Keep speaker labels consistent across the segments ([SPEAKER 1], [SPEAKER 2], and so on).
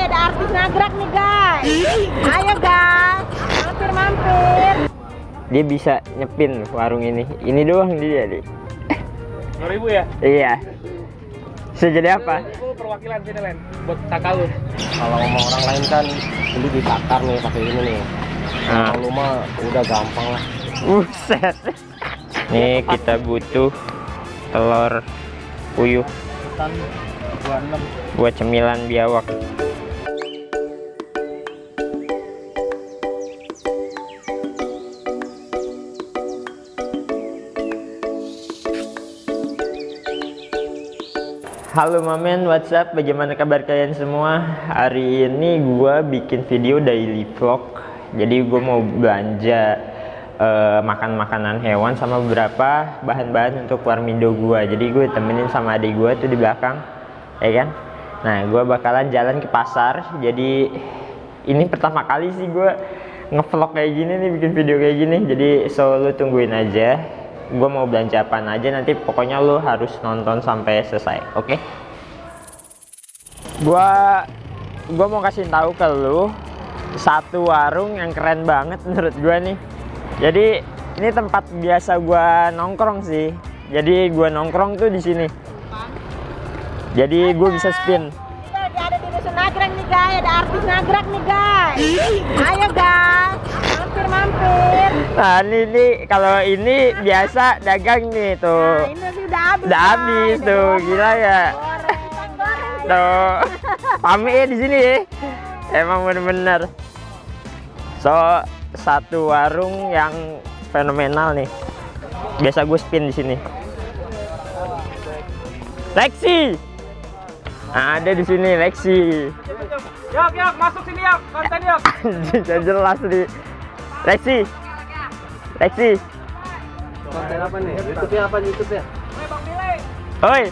[SPEAKER 1] guys, ada artis nagrak nih guys. Ayo guys, mampir mampir.
[SPEAKER 2] Dia bisa nyepin warung ini. Ini doang dia, Dik.
[SPEAKER 3] 2000 ya?
[SPEAKER 2] Iya. Bisa jadi apa?
[SPEAKER 3] Itu perwakilan sini, Len. Buat kakak lu.
[SPEAKER 4] Kalau ngomong orang lain kan ini ditakar nih pakai ini nih.
[SPEAKER 2] Nah,
[SPEAKER 4] Kalau lu mah udah gampang lah.
[SPEAKER 2] buset. Nih kita butuh telur puyuh
[SPEAKER 4] 26.
[SPEAKER 2] buat cemilan biawak. Halo Mamen, what's up? Bagaimana kabar kalian semua? Hari ini gua bikin video daily vlog. Jadi gue mau belanja eh, makan makanan hewan sama beberapa bahan-bahan untuk warmindo gua. Jadi gue temenin sama adik gua tuh di belakang, ya kan? Nah, gua bakalan jalan ke pasar. Jadi ini pertama kali sih gua ngevlog kayak gini nih, bikin video kayak gini. Jadi so lu tungguin aja gue mau belanja apa aja nanti pokoknya lu harus nonton sampai selesai oke? Gua gua mau kasih tahu ke lu satu warung yang keren banget menurut gua nih. Jadi ini tempat biasa gua nongkrong sih. Jadi gua nongkrong tuh di sini. Jadi gue bisa spin.
[SPEAKER 1] Dusun nagrak nih guys, ada artis nagrak nih guys. Ayo guys, mampir mampir.
[SPEAKER 2] Nah ini nih kalau ini biasa dagang nih
[SPEAKER 1] Nah,
[SPEAKER 2] tuh
[SPEAKER 1] ini sih udah habis.
[SPEAKER 2] udah habis
[SPEAKER 1] Udah
[SPEAKER 2] tuh
[SPEAKER 1] goreng.
[SPEAKER 2] gila ya
[SPEAKER 1] Goreng, goreng.
[SPEAKER 2] Tuh, pamit ya di sini ya. Emang bener-bener. So, satu warung yang fenomenal nih. Biasa gue spin di sini. Lexi. Ada di sini Lexi.
[SPEAKER 3] Yok, yok, masuk sini, yok. Konten, yok.
[SPEAKER 2] Jelas nih. Lexi. Lexi.
[SPEAKER 4] Konten apa nih? YouTube apa YouTube ya?
[SPEAKER 3] Woi, Bang Billy.
[SPEAKER 2] Oi.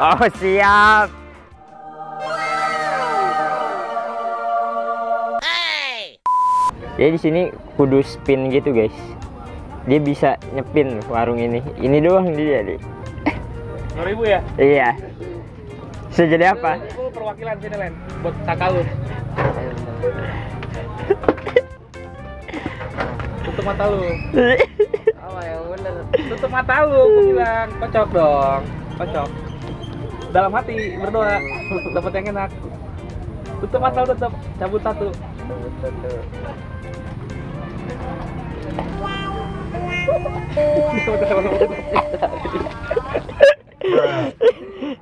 [SPEAKER 2] Oh, siap. Jadi di sini kudu spin gitu, guys. Dia bisa nyepin warung ini. Ini doang dia, Dik.
[SPEAKER 3] 2000 ya?
[SPEAKER 2] Iya. Bisa jadi apa?
[SPEAKER 3] Itu perwakilan sini, Len. Buat kakak lu. Mata lu.
[SPEAKER 4] Apa yang bener?
[SPEAKER 3] Tutup mata lu, gua bilang. Kocok dong. Kocok. Dalam hati berdoa dapat yang enak. Tutup mata lu tetap cabut satu.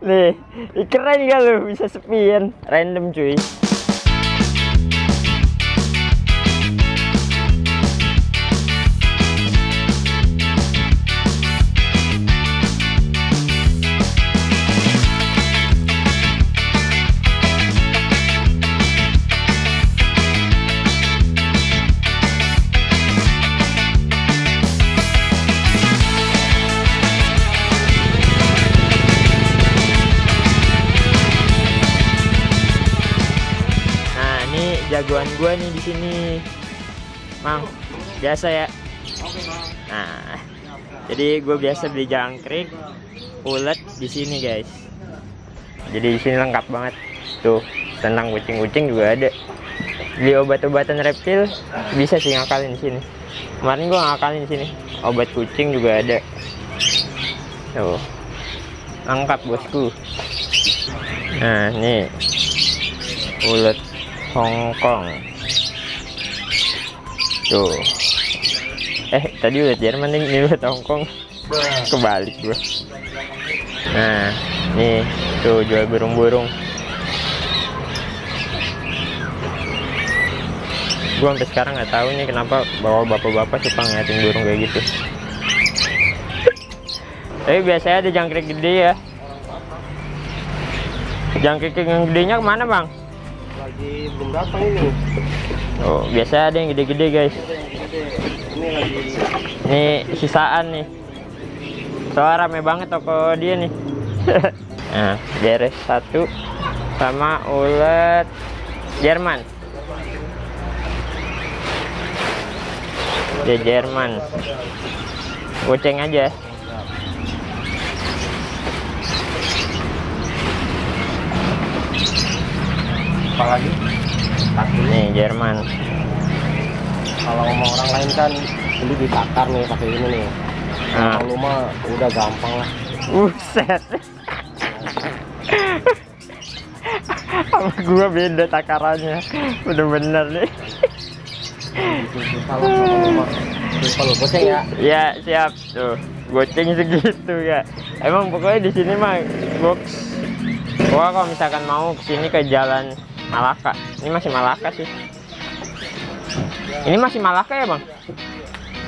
[SPEAKER 2] Nih, ih, keren gak lu bisa spin random cuy. Jagoan gua nih di sini. Mang, biasa ya. Nah, jadi gue biasa beli jangkrik, ulet di sini guys. Jadi di sini lengkap banget. Tuh, tentang kucing-kucing juga ada. Beli obat-obatan reptil bisa sih ngakalin di sini. Kemarin gua ngakalin di sini. Obat kucing juga ada. Tuh, lengkap bosku. Nah, nih ulet Hongkong tuh. Eh tadi ulet Jerman nih ini? Ulet Hongkong kebalik gua. Nah nih tuh jual burung-burung. Gua sampai sekarang nggak tahu nih kenapa bawa bapak-bapak suka ngeliatin burung kayak gitu. Tapi biasanya ada jangkrik gede ya. Jangkrik yang gedenya ke mana bang?
[SPEAKER 4] Lagi belum datang ini.
[SPEAKER 2] Oh, biasa ada yang gede-gede guys.
[SPEAKER 4] Ini lagi
[SPEAKER 2] Ini sisaan nih. Soalnya rame banget toko dia nih. nah, beres satu sama ulet Jerman. Dia Jerman. Goceng aja.
[SPEAKER 4] Apalagi kaki.
[SPEAKER 2] Nih Jerman.
[SPEAKER 4] Kalau sama orang lain kan beli ditakar nih pakai ini nih.
[SPEAKER 2] Nah
[SPEAKER 4] kalau lu mah udah gampang lah.
[SPEAKER 2] Buset. Sama gua beda takarannya. Bener-bener nih.
[SPEAKER 4] Kalau goceng ya?
[SPEAKER 2] Ya siap. Tuh goceng segitu ya. Emang pokoknya di sini mah box. Gua kalau misalkan mau ke sini ke jalan Malaka. Ini masih Malaka sih. Ini masih Malaka ya bang?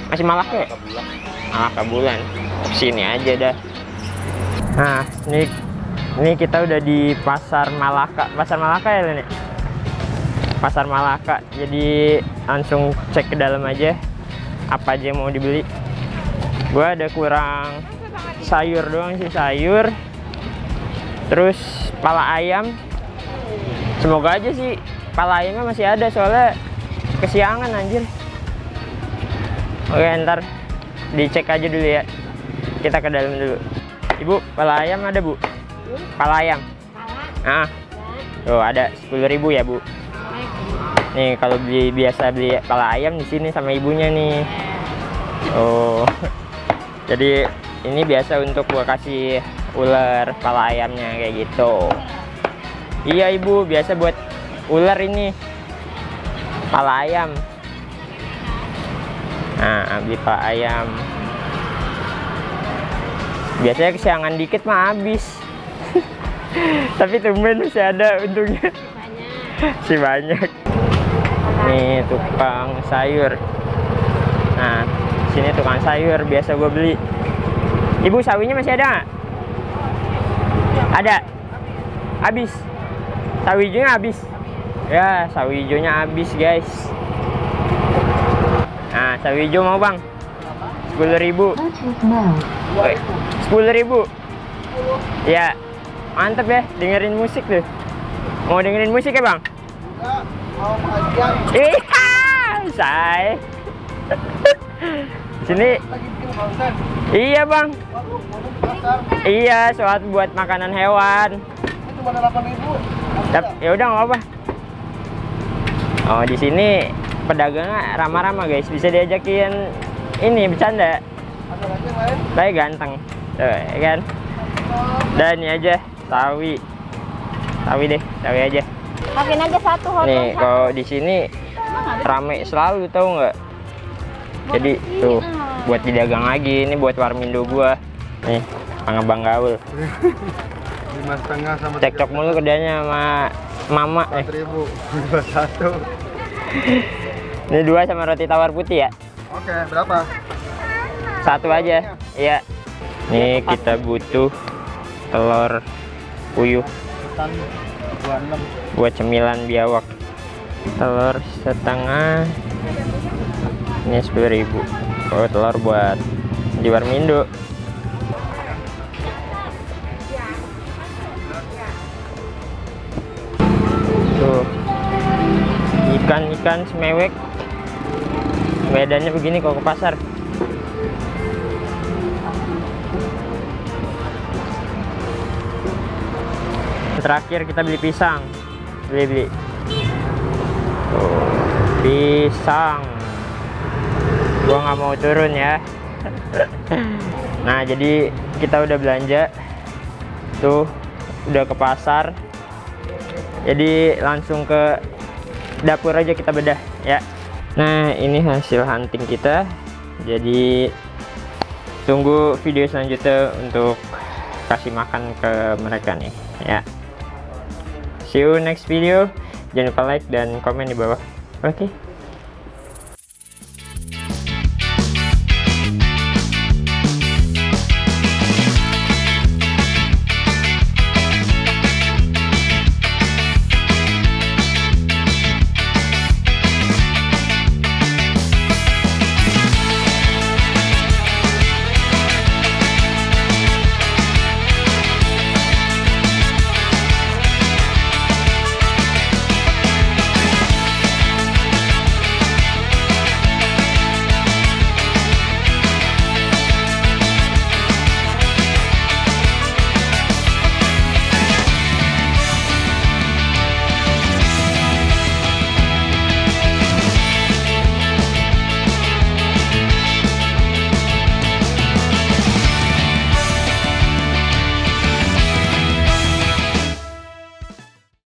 [SPEAKER 2] Masih Malaka ya? Malaka bulan. Sini aja dah. Nah ini ini kita udah di pasar Malaka. Pasar Malaka ya Len, pasar Malaka. Jadi langsung cek ke dalam aja. Apa aja yang mau dibeli. Gua ada kurang sayur doang sih sayur. Terus pala ayam semoga aja sih pala ayamnya masih ada soalnya kesiangan anjir. Oke ntar dicek aja dulu ya. Kita ke dalam dulu. Ibu pala ayam ada bu? Pala ayam? Ah. Tuh ada 10.000 ya bu. Nih kalau beli biasa beli pala ayam di sini sama ibunya nih. Oh. Jadi ini biasa untuk gua kasih ular pala ayamnya kayak gitu iya ibu. Biasa buat ular ini. Pala ayam. Nah beli pala ayam. Biasanya kesiangan dikit mah habis. Tapi tumben masih ada untungnya. Si banyak. Nih tukang sayur. Nah sini tukang sayur. Biasa gue beli. Ibu sawinya masih ada nggak? ada. Habis sawi hijaunya habis. Ya sawi hijaunya habis guys. Nah sawi hijau mau bang? 10.000 ribu. Sepuluh ribu. Ya mantep ya dengerin musik tuh. Mau dengerin musik ya bang? Iya say. Sini. Iya bang. Iya soal buat makanan hewan ya udah nggak apa oh di sini pedagangnya ramah-ramah guys. Bisa diajakin ini bercanda. Saya ganteng. Tuh ya kan? Dan ini aja. Sawi sawi deh sawi aja.
[SPEAKER 1] Makin aja satu
[SPEAKER 2] nih kalau di sini rame selalu tahu nggak? Jadi tuh buat didagang lagi. Ini buat warmindo gua. Nih pangabang gaul
[SPEAKER 5] lima setengah sama
[SPEAKER 2] cekcok mulu kerjanya sama mama nih
[SPEAKER 5] ribu dua satu.
[SPEAKER 2] Ini dua sama roti tawar putih ya?
[SPEAKER 5] Oke berapa?
[SPEAKER 2] Satu aja. Iya. Nih kita butuh telur puyuh. Buat cemilan biawak. Telur setengah. Ini 10.000 oh telur buat di Warmindo ikan-ikan semewek medannya begini kalau ke pasar. Terakhir kita beli pisang. Beli beli. Pisang. Gua nggak mau turun ya. Nah jadi kita udah belanja. Tuh udah ke pasar. Jadi langsung ke dapur aja kita bedah ya. Nah ini hasil hunting kita. Jadi tunggu video selanjutnya untuk kasih makan ke mereka nih ya. See you next video. Jangan lupa like dan komen di bawah. Oke